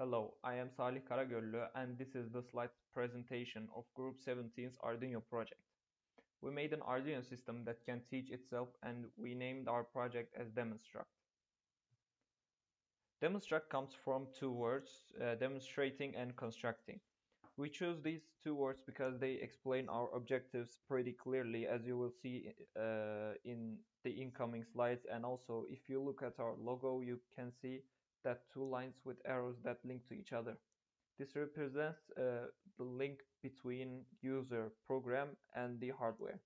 Hello, I am Salih Karagöllü and this is the slide presentation of Group 17's Arduino project. We made an Arduino system that can teach itself and we named our project as Demonstruct. Demonstruct comes from two words, uh, demonstrating and constructing. We chose these two words because they explain our objectives pretty clearly as you will see uh, in the incoming slides and also if you look at our logo you can see that two lines with arrows that link to each other. This represents uh, the link between user program and the hardware.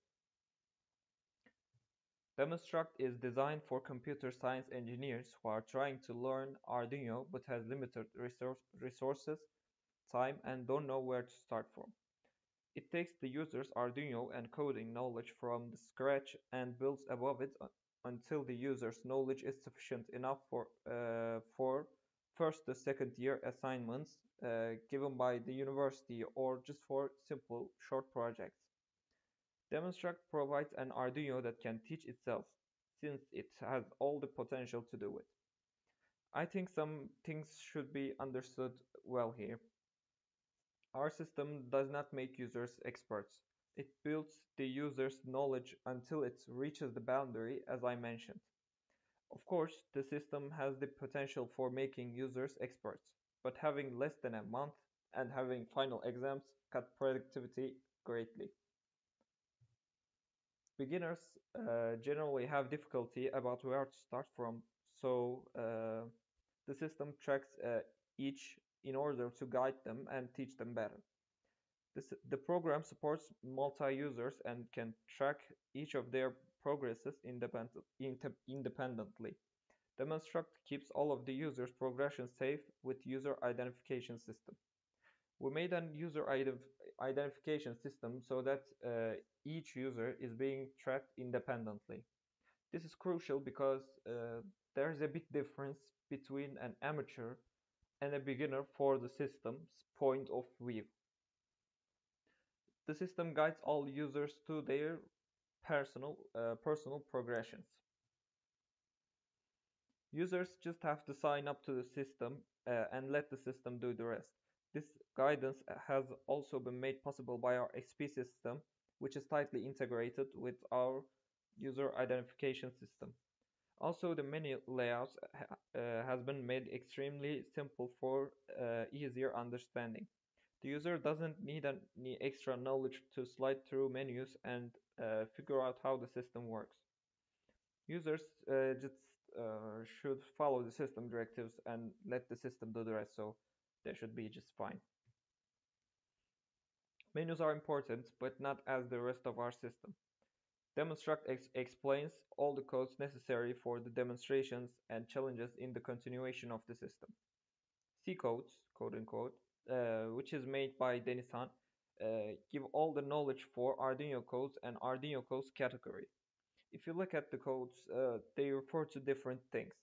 Demonstruct is designed for computer science engineers who are trying to learn Arduino but has limited resource resources, time and don't know where to start from. It takes the user's Arduino and coding knowledge from the scratch and builds above it until the user's knowledge is sufficient enough for, uh, for first to second year assignments uh, given by the university or just for simple short projects. Demonstruct provides an Arduino that can teach itself, since it has all the potential to do it. I think some things should be understood well here. Our system does not make users experts. It builds the user's knowledge until it reaches the boundary as I mentioned. Of course, the system has the potential for making users experts, but having less than a month and having final exams cut productivity greatly. Beginners uh, generally have difficulty about where to start from, so uh, the system tracks uh, each in order to guide them and teach them better. This, the program supports multi-users and can track each of their progresses independent, independently. Demonstruct keeps all of the users' progression safe with user identification system. We made an user identification system so that uh, each user is being tracked independently. This is crucial because uh, there is a big difference between an amateur and a beginner for the system's point of view. The system guides all users to their personal, uh, personal progressions. Users just have to sign up to the system uh, and let the system do the rest. This guidance has also been made possible by our XP system, which is tightly integrated with our user identification system. Also, the menu layout uh, has been made extremely simple for uh, easier understanding. The user doesn't need any extra knowledge to slide through menus and uh, figure out how the system works. Users uh, just uh, should follow the system directives and let the system do the rest, so they should be just fine. Menus are important, but not as the rest of our system. Demonstruct ex explains all the codes necessary for the demonstrations and challenges in the continuation of the system. C codes, quote unquote, uh, which is made by Denisan, uh, give all the knowledge for Arduino codes and Arduino codes category. If you look at the codes, uh, they refer to different things.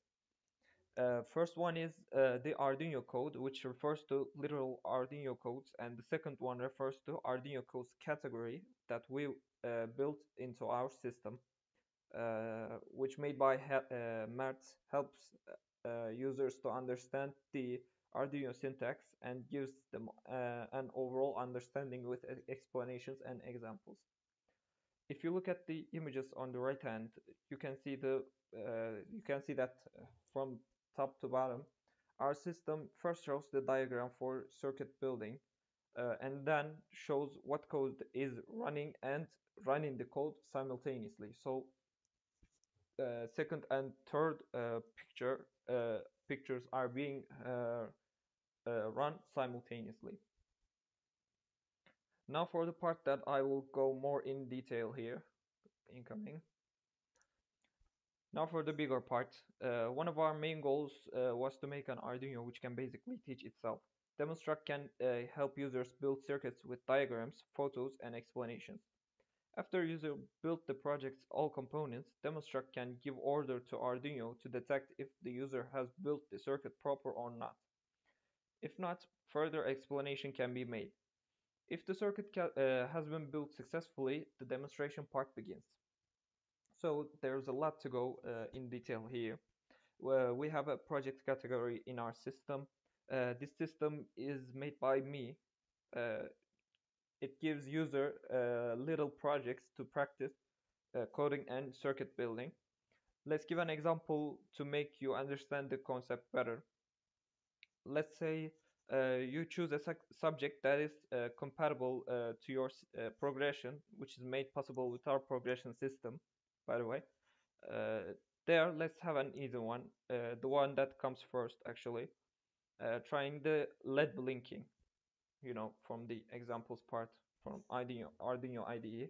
Uh, first one is uh, the Arduino code, which refers to literal Arduino codes, and the second one refers to Arduino codes category that we uh, built into our system, which made by Mert helps users to understand the Arduino syntax and gives them uh, an overall understanding with explanations and examples. If you look at the images on the right hand, you can see the uh, you can see that from top to bottom, our system first shows the diagram for circuit building uh, and then shows what code is running and running the code simultaneously. So uh, second and third uh, picture uh, pictures are being uh, run simultaneously. Now for the part that I will go more in detail here, incoming. Now for the bigger part, uh, one of our main goals uh, was to make an Arduino which can basically teach itself. Demonstruct can uh, help users build circuits with diagrams, photos, and explanations. After user built the project's all components, Demonstruct can give order to Arduino to detect if the user has built the circuit proper or not. If not, further explanation can be made. If the circuit uh, has been built successfully, the demonstration part begins. So there's a lot to go uh, in detail here. Uh, we have a project category in our system. Uh, this system is made by me. Uh, it gives user uh, little projects to practice coding and circuit building. Let's give an example to make you understand the concept better. Let's say uh, you choose a subject that is uh, compatible uh, to your uh, progression, which is made possible with our progression system, by the way. Uh, there, let's have an easy one, uh, the one that comes first, actually. trying the LED blinking, you know, from the examples part from Arduino, Arduino IDE.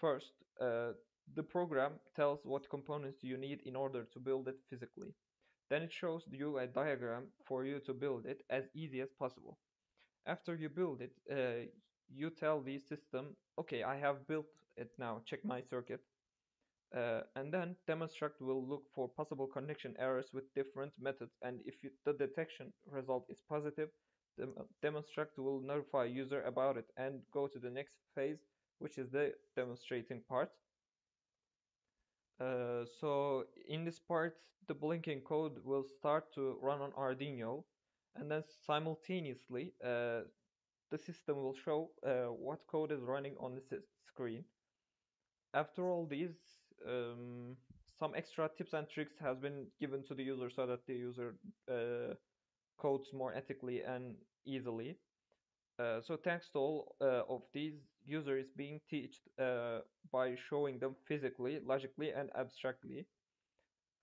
first, the program tells what components you need in order to build it physically. Then it shows you a diagram for you to build it as easy as possible. After you build it, uh, you tell the system, okay, I have built it now, check my circuit. Uh, and then Demonstruct will look for possible connection errors with different methods and if you, the detection result is positive, the Demonstruct will notify user about it and go to the next phase, which is the demonstrating part. Uh, so in this part, the blinking code will start to run on Arduino, and then simultaneously, uh, the system will show uh, what code is running on the screen. After all these, um, some extra tips and tricks has been given to the user so that the user uh, codes more ethically and easily. Uh, so thanks to all of these, user is being taught uh, by showing them physically, logically, and abstractly.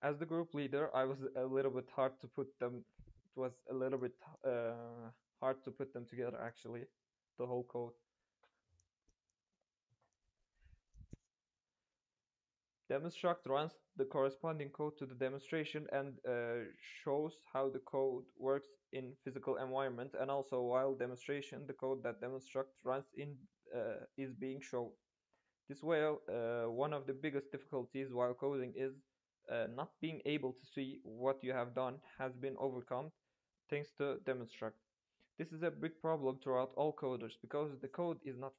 As the group leader, I was a little bit hard to put them. It was a little bit uh, hard to put them together, actually, the whole code. Demonstruct runs the corresponding code to the demonstration and uh, shows how the code works in physical environment and also while demonstration the code that demonstruct runs in is being shown. This way uh, one of the biggest difficulties while coding is uh, not being able to see what you have done has been overcome thanks to demonstruct. This is a big problem throughout all coders because the code is not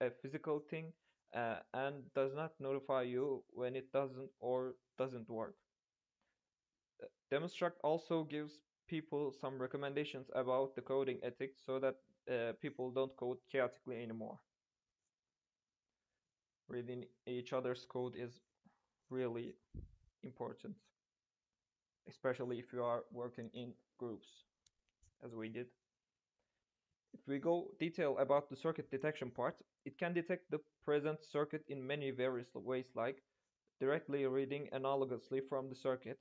a physical thing uh, and does not notify you when it doesn't or doesn't work. Uh, Demonstruct also gives people some recommendations about the coding ethics so that uh, people don't code chaotically anymore. Reading each other's code is really important, especially if you are working in groups, as we did. If we go detail about the circuit detection part, it can detect the present circuit in many various ways like directly reading analogously from the circuit,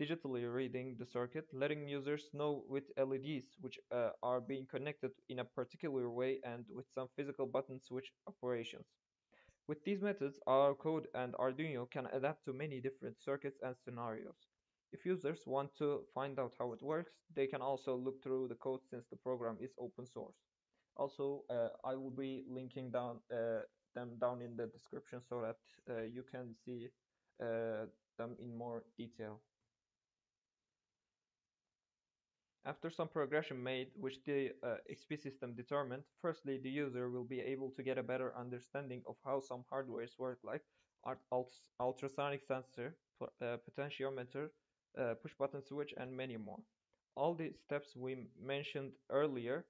digitally reading the circuit, letting users know with LEDs which uh, are being connected in a particular way and with some physical button switch operations. With these methods, our code and Arduino can adapt to many different circuits and scenarios. If users want to find out how it works, they can also look through the code since the program is open source. Also, uh, I will be linking down uh, them down in the description so that uh, you can see uh, them in more detail. After some progression made, which the uh, XP system determined, firstly the user will be able to get a better understanding of how some hardwares work like ultrasonic sensor, uh, potentiometer, uh, push button switch and many more. All the steps we mentioned earlier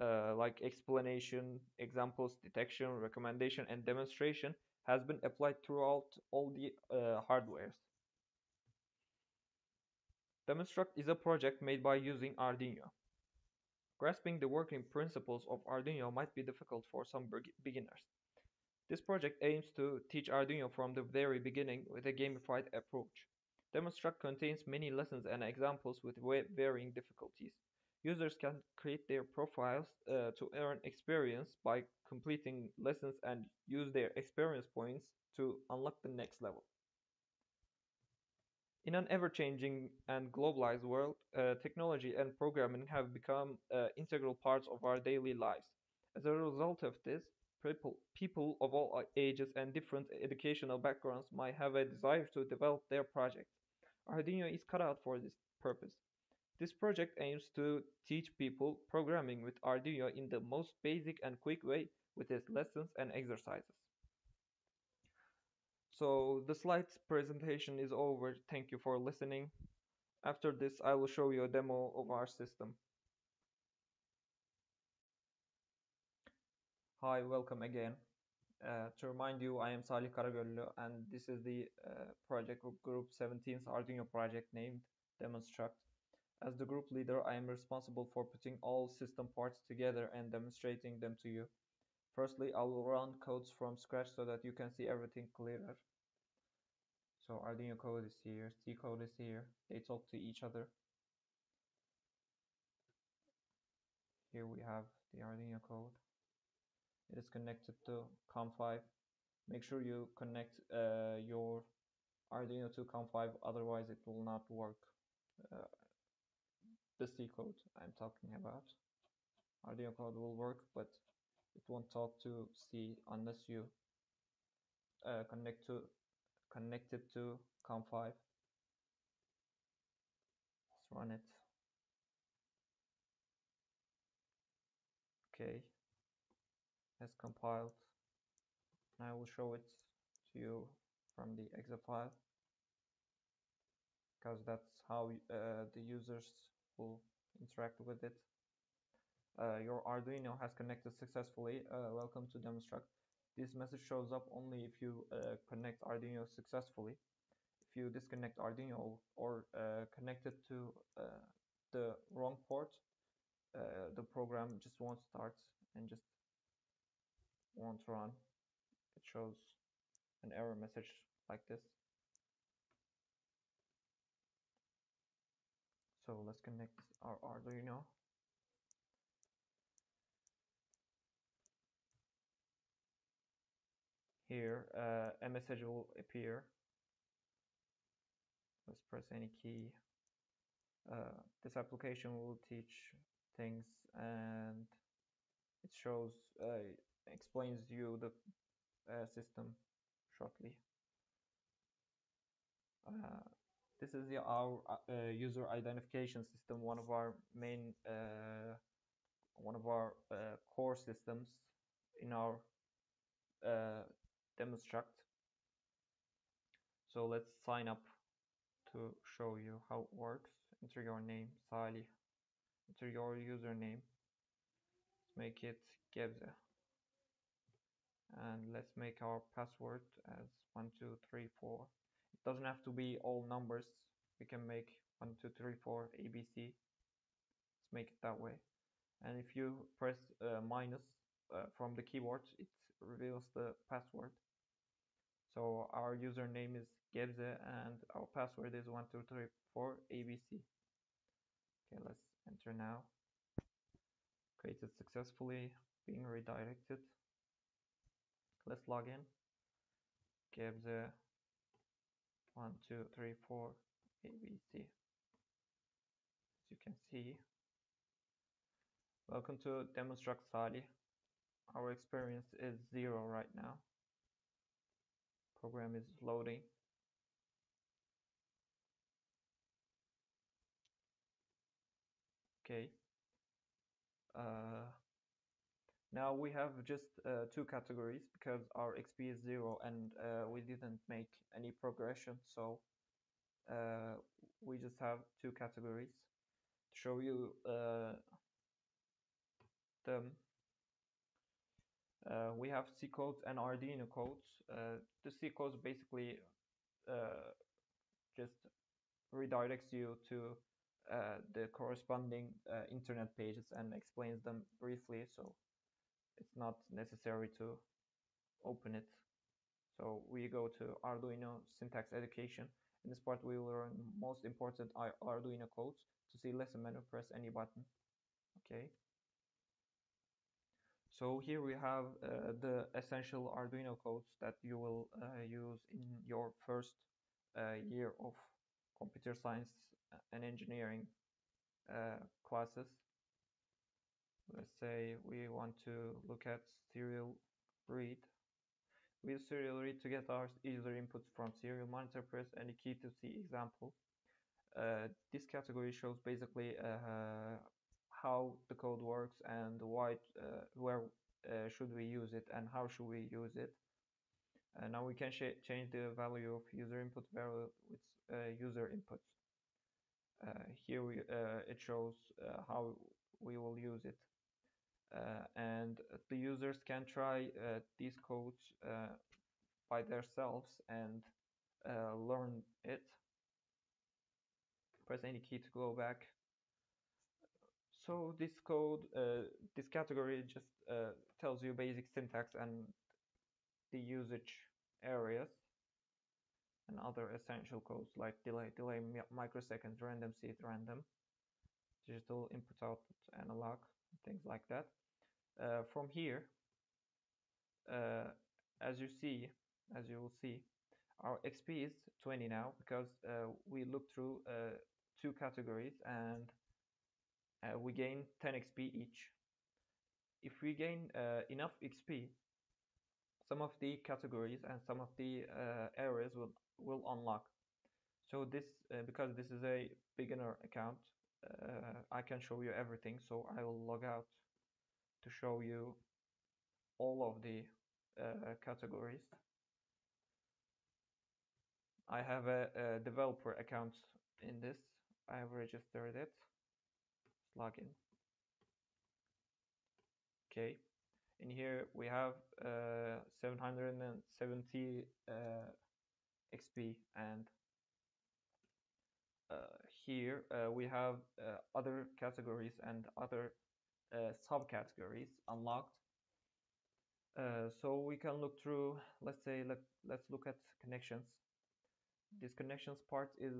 uh, like explanation, examples, detection, recommendation, and demonstration has been applied throughout all the uh, hardwares. Demonstruct is a project made by using Arduino. Grasping the working principles of Arduino might be difficult for some beginners. This project aims to teach Arduino from the very beginning with a gamified approach. Demonstruct contains many lessons and examples with varying difficulties. Users can create their profiles uh, to earn experience by completing lessons and use their experience points to unlock the next level. In an ever-changing and globalized world, uh, technology and programming have become uh, integral parts of our daily lives. As a result of this, people, people of all ages and different educational backgrounds might have a desire to develop their projects. Arduino is cut out for this purpose. This project aims to teach people programming with Arduino in the most basic and quick way with its lessons and exercises. So the slides presentation is over. Thank you for listening. After this, I will show you a demo of our system. Hi, welcome again. Uh, to remind you, I am Salih Karagöllü and this is the uh, project group, group 17's Arduino project named Demonstruct. As the group leader, I am responsible for putting all system parts together and demonstrating them to you. Firstly, I will run codes from scratch so that you can see everything clearer. So Arduino code is here, C code is here, they talk to each other. Here we have the Arduino code. It is connected to COM5. Make sure you connect uh, your Arduino to COM5, otherwise it will not work. Uh, the C code I'm talking about. Arduino code will work, but it won't talk to C unless you uh, connect to connect it to COM5. Let's run it. Okay, has compiled. I will show it to you from the exe file because that's how uh, the users will interact with it. Uh, your Arduino has connected successfully. Uh, welcome to Demonstruct. This message shows up only if you uh, connect Arduino successfully. If you disconnect Arduino or uh, connect it to uh, the wrong port, uh, the program just won't start and just won't run. It shows an error message like this. So let's connect our Arduino. Here, uh, a message will appear. Let's press any key. Uh, this application will teach things and it shows, uh, explains you the uh, system shortly. Uh, this is the, our uh, user identification system, one of our main, one of our core systems in our uh, demonstruct. So let's sign up to show you how it works. Enter your name, Salih. Enter your username. Let's make it Gebze. And let's make our password as 1234 it doesn't have to be all numbers we can make 1 2 3 4 abc let's make it that way and if you press uh, minus uh, from the keyboard it reveals the password so our username is Gebze and our password is 1234 abc okay let's enter now created successfully being redirected let's log in Gebze one, two, three, four, A, B, C. As you can see, welcome to Demonstruct Salih. Our experience is zero right now. Program is loading. Okay. Uh, now we have just uh, two categories because our XP is zero and uh, we didn't make any progression. So uh, we just have two categories to show you uh, them. Uh, we have C codes and Arduino codes. Uh, the C codes basically just redirects you to the corresponding internet pages and explains them briefly. So it's not necessary to open it. So we go to Arduino syntax education. In this part, we will learn most important Arduino codes. To see lesson menu, press any button. Okay. So here we have uh, the essential Arduino codes that you will uh, use in your first uh, year of computer science and engineering uh, classes. Let's say we want to look at serial read. We use serial read to get our user inputs from serial monitor press any key to see example. Uh, this category shows basically uh, how the code works and why uh, where uh, should we use it and how should we use it. And now we can change the value of user input variable with uh, user inputs. Uh, here we, uh, it shows how we will use it. And the users can try these codes by themselves and learn it. Press any key to go back so this code uh, this category just uh, tells you basic syntax and the usage areas and other essential codes like delay delay microseconds random seed random digital input output analog things like that. Uh, from here uh, as you see as you will see our XP is 20 now because uh, we looked through uh, two categories and uh, we gain 10 XP each. If we gain uh, enough XP, some of the categories and some of the uh, areas will, will unlock. So this, uh, because this is a beginner account, uh, I can show you everything. So I will log out to show you all of the categories. I have a, a developer account in this. I have registered it login okay in here we have uh, 770 uh, XP and uh, here uh, we have uh, other categories and other uh, subcategories unlocked. So we can look through let's say let, let's look at connections. This connections part is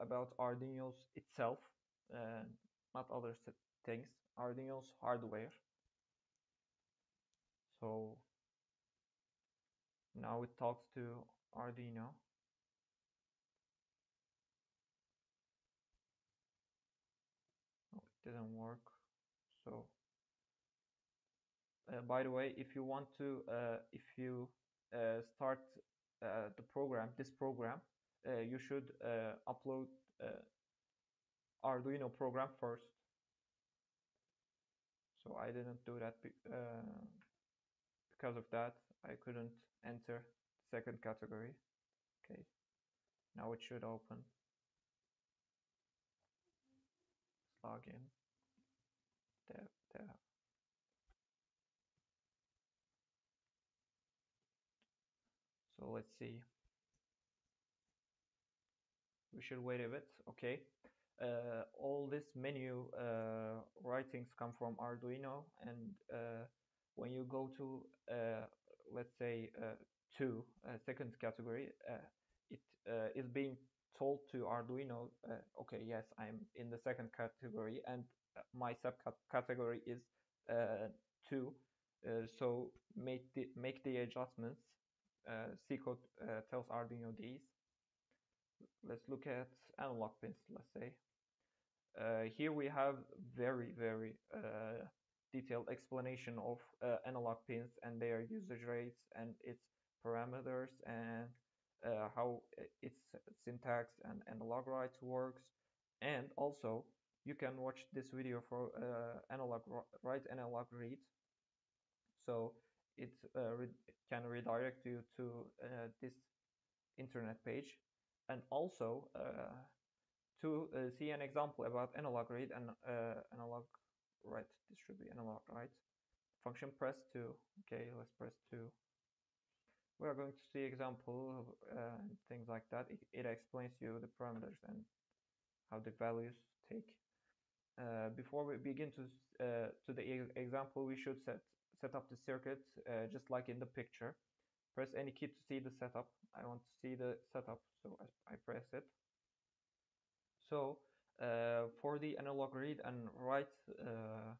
about Arduino's itself not other things Arduino's hardware. So now it talks to Arduino. Oh, it didn't work. So uh, by the way if you want to uh, if you uh, start uh, the program this program uh, you should uh, upload Arduino program first. So I didn't do that be uh, because of that. I couldn't enter second category. Okay, now it should open. Let's log in. Dev, dev. So let's see. We should wait a bit. Okay uh, all this menu uh, writings come from Arduino. And uh, when you go to uh, let's say uh, two uh, second category it is being told to Arduino okay yes I'm in the second category and my subcategory is two. So make the make the adjustments. C code tells Arduino these. Let's look at analog pins let's say here we have very, very uh, detailed explanation of uh, analog pins and their usage rates and its parameters and uh, how its syntax and analog write works. And also, you can watch this video for uh, analog write analog read. So it, re it can redirect you to this internet page. And also, to uh, see an example about analog read and uh, analog write. This should be analog write. Function press 2. Okay, let's press 2. We are going to see example uh, things like that. It, it, explains you the parameters and how the values take. Uh, before we begin to uh, to the example, we should set set up the circuit uh, just like in the picture. Press any key to see the setup. I want to see the setup, so I, I press it. So uh, for the analog read and write uh,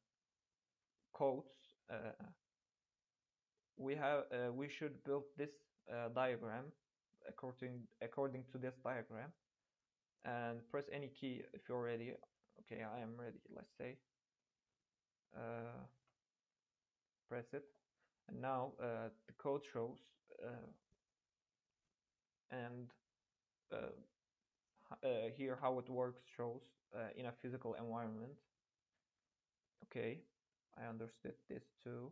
codes, uh, we have uh, we should build this uh, diagram according according to this diagram, and press any key if you're ready. Okay, I am ready. Let's say. Uh, press it, and now the code shows, and uh, here how it works shows uh, in a physical environment. Okay, I understood this too.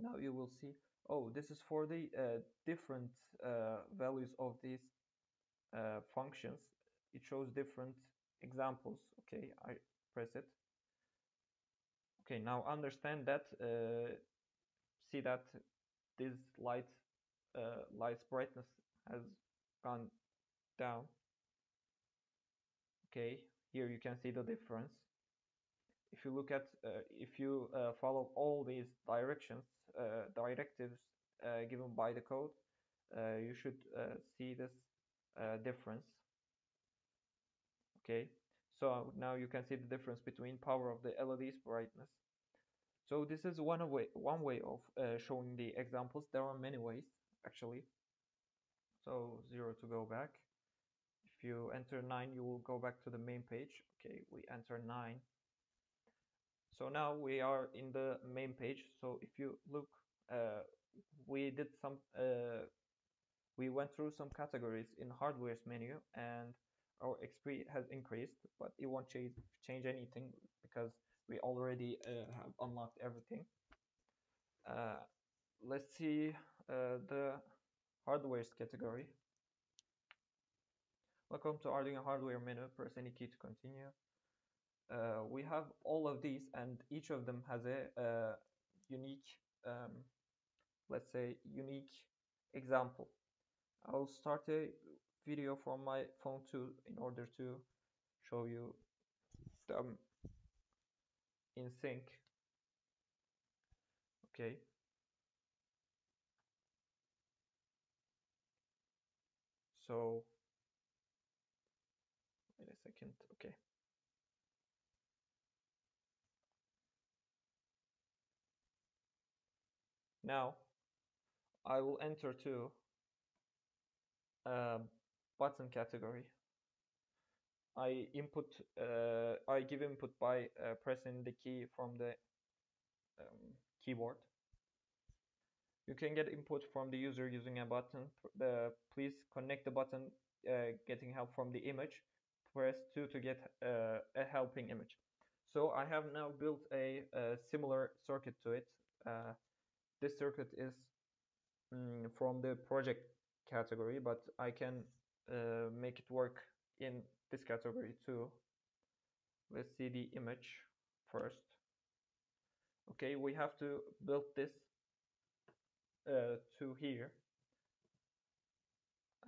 Now you will see, oh, this is for the uh, different uh, values of these uh, functions. It shows different examples okay I press it okay now understand that uh, see that this light light's brightness has gone down okay here you can see the difference. If you look at uh, if you uh, follow all these directions uh, directives uh, given by the code uh, you should see this difference. Okay so now you can see the difference between power of the LED's brightness. So this is one way one way of showing the examples. There are many ways actually. So zero to go back if you enter 9 you will go back to the main page. Okay we enter 9 so now we are in the main page. So if you look uh, we did some uh, we went through some categories in hardware's menu and our XP has increased but it won't change change anything because we already uh, have unlocked everything. Uh, let's see uh, the hardware's category welcome to Arduino hardware menu. Press any key to continue. Uh, we have all of these and each of them has a uh, unique um, let's say unique example. I'll start a video from my phone too in order to show you them in sync. Okay. So wait a second okay Now I will enter to uh, button category. I input, uh, I give input by uh, pressing the key from the um, keyboard. You can get input from the user using a button. Uh, please connect the button uh, getting help from the image. Press 2 to get uh, a helping image. So I have now built a, a similar circuit to it this circuit is mm, from the project category but I can uh, make it work in this category too. Let's see the image first. Okay we have to build this uh, to here.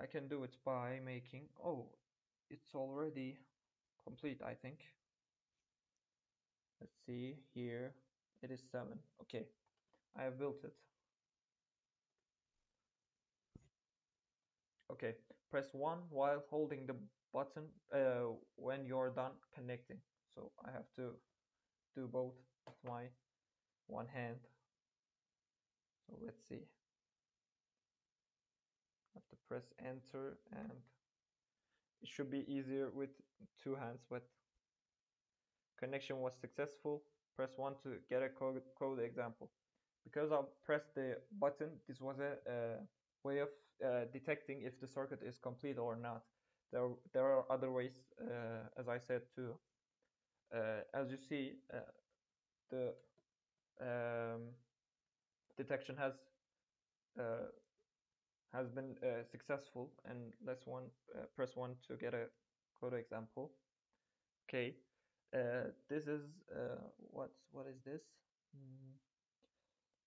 I can do it by making oh it's already complete I think. Let's see here. It is 7 okay I have built it. Okay, press 1 while holding the button uh, when you're done connecting. So I have to do both with my one hand. So let's see. I have to press enter and it should be easier with two hands but connection was successful. Press 1 to get a code, code example because I pressed the button, this was a, way of uh, detecting if the circuit is complete or not. There, there are other ways, uh, as I said too. Uh, as you see, uh, the um, detection has uh, has been uh, successful, and let's one press one to get a code example. Okay, this is what what is this? Mm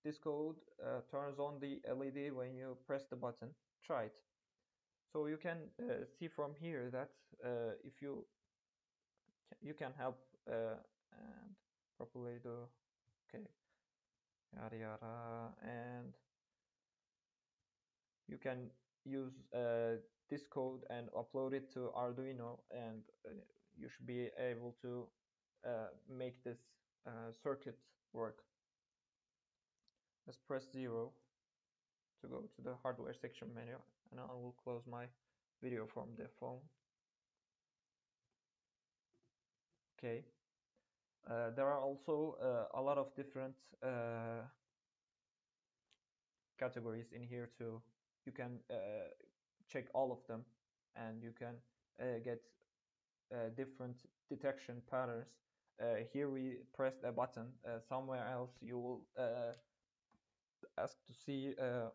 this code uh, turns on the LED when you press the button. Try it. So you can uh, see from here that uh, if you you can help uh, and properly do okay yada yada and you can use uh, this code and upload it to Arduino and uh, you should be able to make this circuit work let's press 0 to go to the hardware section menu and I will close my video from the phone. Okay. Uh, there are also uh, a lot of different uh, categories in here too. You can uh, check all of them and you can uh, get uh, different detection patterns. Here we pressed a button somewhere else you will ask to see uh,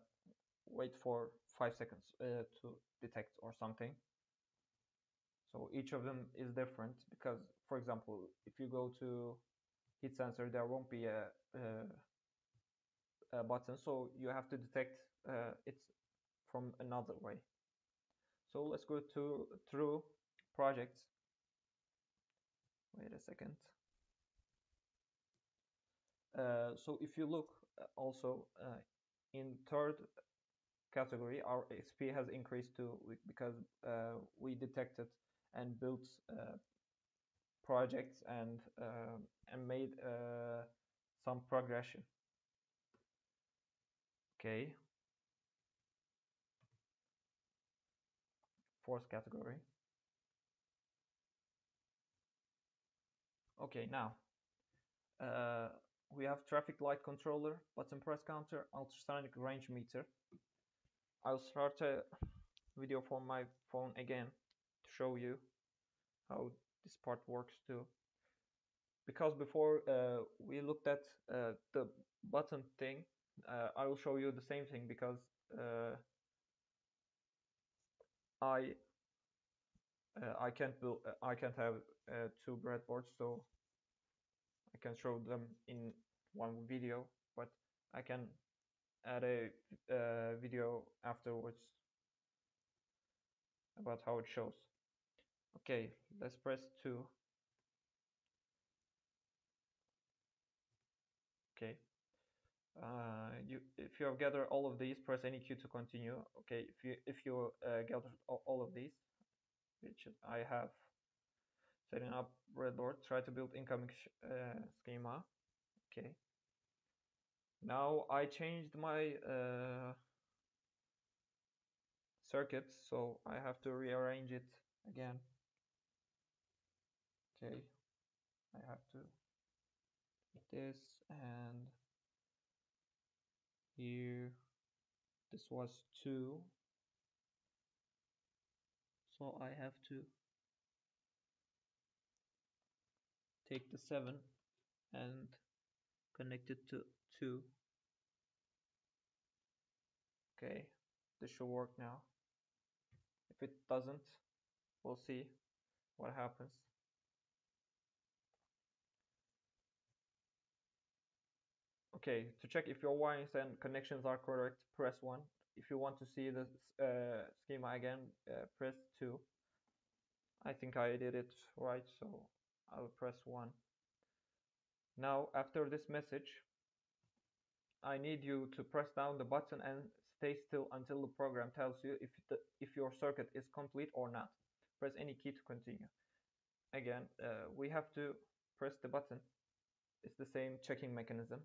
wait for five seconds uh, to detect or something. So each of them is different because for example if you go to heat sensor there won't be a, a, button. So you have to detect uh, it from another way. So let's go to through projects. Wait a second. Uh, so if you look also uh, in third category our XP has increased too because uh, we detected and built uh, projects and uh, and made some progression. Okay. Fourth category. Okay now we have traffic light controller, button press counter, ultrasonic range meter. I'll start a video from my phone again to show you how this part works too. Because before uh, we looked at uh, the button thing, uh, I will show you the same thing because uh, I uh, I can't build I can't have uh, two breadboards so I can show them in one video, but I can add a uh, video afterwards about how it shows. Okay, let's press 2. Okay. Uh, you, if you have gathered all of these, press any key to continue. Okay, if you if you uh, gathered all of these, which I have, setting up breadboard, try to build incoming uh, schema. Okay. Now I changed my uh, circuits, so I have to rearrange it again. Okay. I have to this and here this was 2 so I have to take the 7 and connect it to 2 okay this should work now. If it doesn't we'll see what happens. Okay to check if your wires and connections are correct press 1 if you want to see the uh, schema again uh, press 2 I think I did it right so I'll press 1 now after this message I need you to press down the button and stay still until the program tells you if, the, if your circuit is complete or not. Press any key to continue. Again, uh, we have to press the button. It's the same checking mechanism.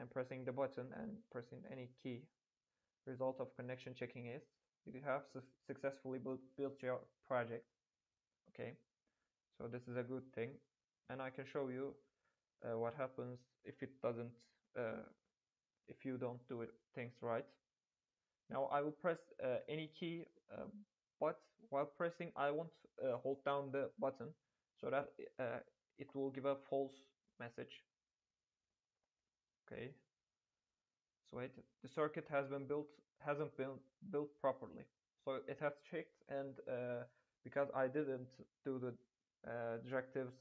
I'm pressing the button and pressing any key. Result of connection checking is you have su successfully built, built your project. Okay, so this is a good thing. And I can show you uh, what happens if it doesn't uh, if you don't do it things right. Now I will press uh, any key uh, but while pressing I won't uh, hold down the button so that uh, it will give a false message. Okay. So the circuit has been built hasn't been built properly. So it has checked and because I didn't do the directives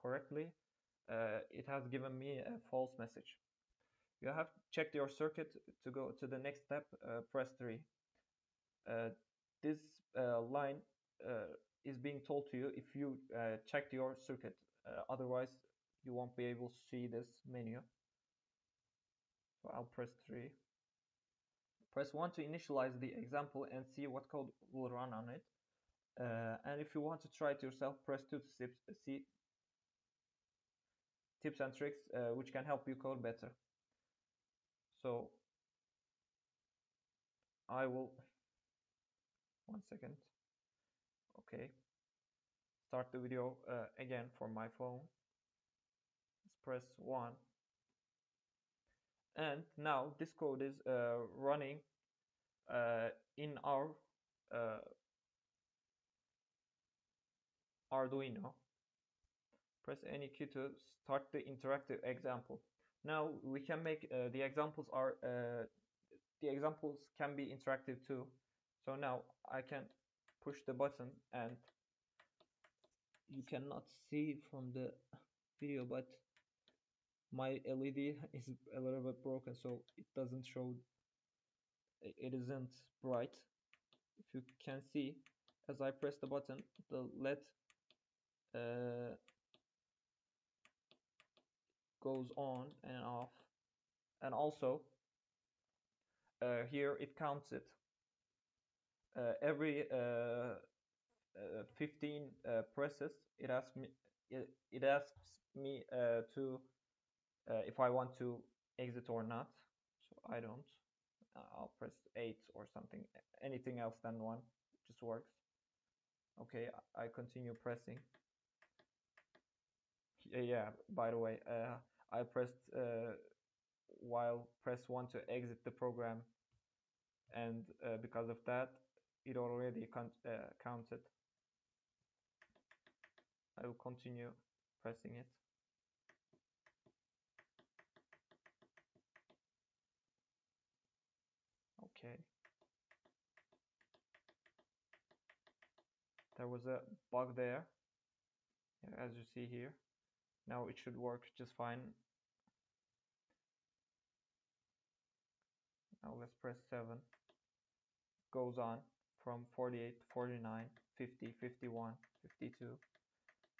correctly uh, it has given me a false message. You have checked your circuit to go to the next step, uh, press 3. Uh, this uh, line uh, is being told to you if you uh, checked your circuit, otherwise you won't be able to see this menu. So I'll press 3. Press 1 to initialize the example and see what code will run on it. And if you want to try it yourself, press 2 to see tips and tricks uh, which can help you code better. So I will, one second, okay, start the video uh, again for my phone. Let's press 1. And now this code is uh, running uh, in our uh, Arduino press any key to start the interactive example. Now we can make uh, the examples are uh, the examples can be interactive too. So now I can push the button and you cannot see from the video but my LED is a little bit broken so it doesn't show it isn't bright if you can see as I press the button the LED uh, goes on and off. And also uh, here it counts it. Uh, every uh, uh, 15 uh, presses it asks me it, it asks me to if I want to exit or not. So I don't. I'll press 8 or something anything else than 1 just works. Okay I continue pressing yeah by the way uh, I pressed uh, while press 1 to exit the program. And uh, because of that it already uh, counted. I will continue pressing it. Okay. There was a bug there as you see here now it should work just fine. Now let's press 7 goes on from 48 to 49 50 51 52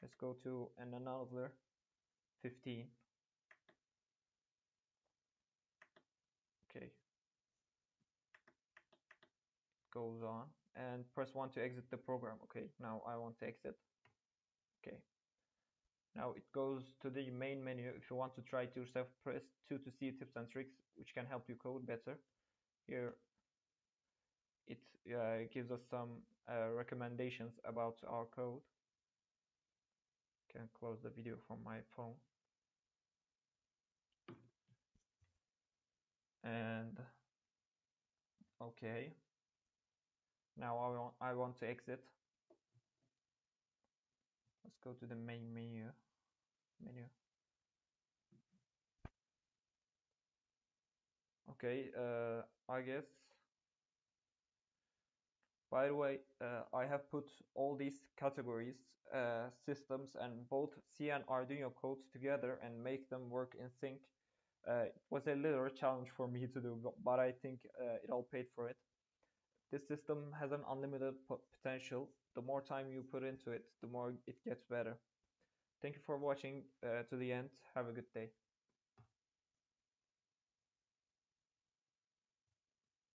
let's go to and another 15 okay. Goes on and press 1 to exit the program. Okay now I want to exit. Okay now it goes to the main menu. If you want to try it yourself press 2 to see tips and tricks which can help you code better. Here it uh, gives us some uh, recommendations about our code. Can close the video from my phone. And okay. Now I want, I want to exit. Let's go to the main menu menu. Okay uh, I guess. By the way uh, I have put all these categories uh, systems and both C and Arduino codes together and make them work in sync. Uh, it was a little challenge for me to do but I think uh, it all paid for it. This system has an unlimited potential. The more time you put into it the more it gets better thank you for watching uh, to the end. Have a good day